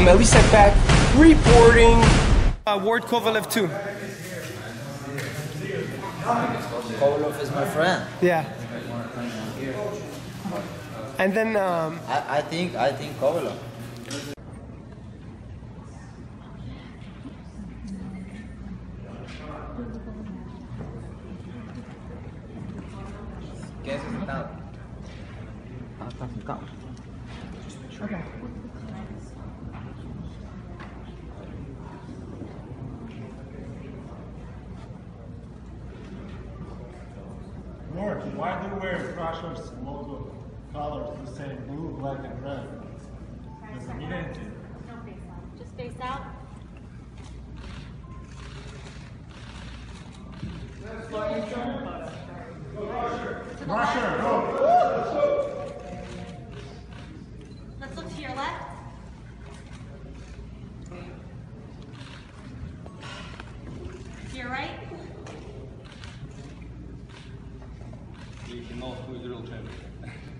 I'm Elie Seckbach reporting. Uh, Ward Kovalev too. Kovalev is my friend. Yeah. And then um, I, I think I think Kovalev. Quer sentado? Ah. Okay. Lord, why do you wear Thrasher's logo colors the same blue, black, and red? Does it mean anything? Don't face out. Just face out. Thrasher, the real champion. I will